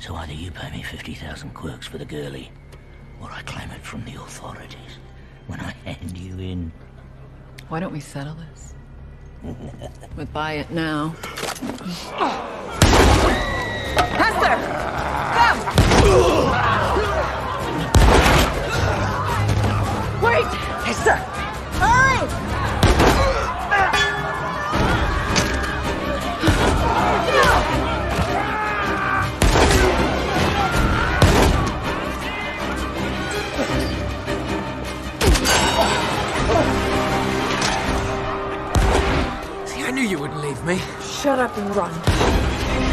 So either you pay me 50,000 quirks for the girlie, or I claim it from the authorities when I hand you in. Why don't we settle this? With buy it now. Hester! Come! Wait! Hester! Wouldn't leave me. Shut up and run.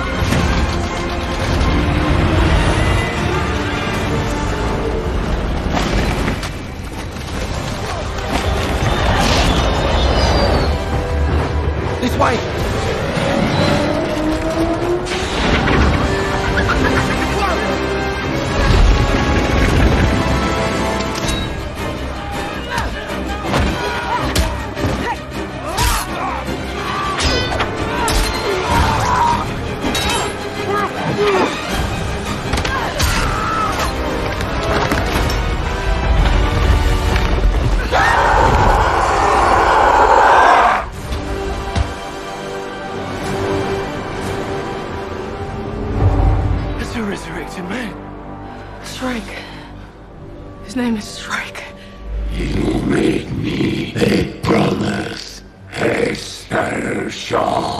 Shrike. His name is Shrike. You made me a promise, Hester Shaw.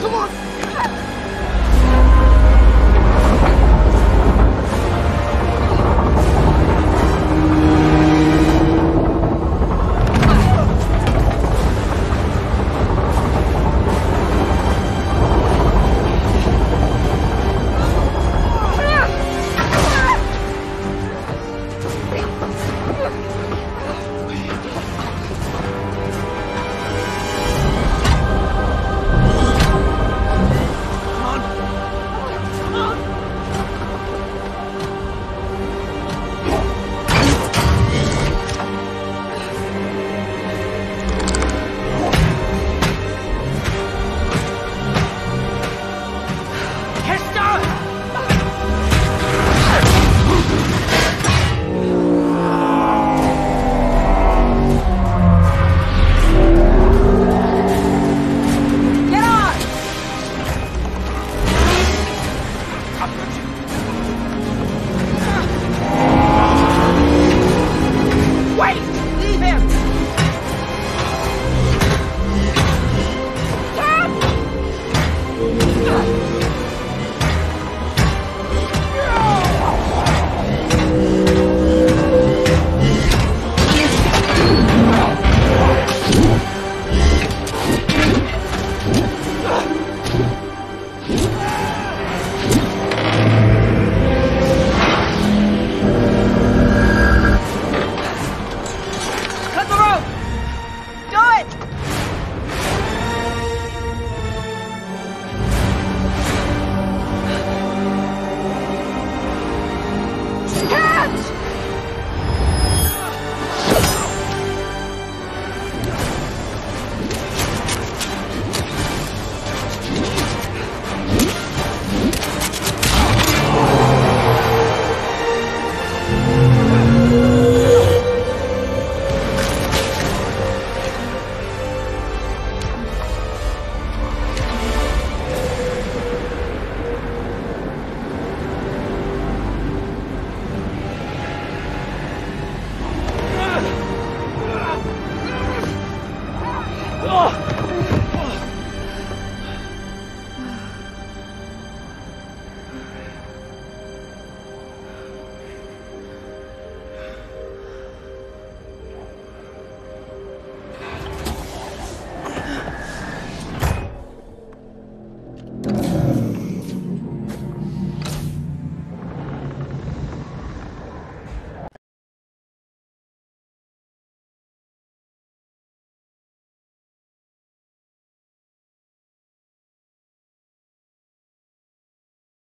come on